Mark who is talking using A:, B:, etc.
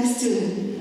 A: костюме.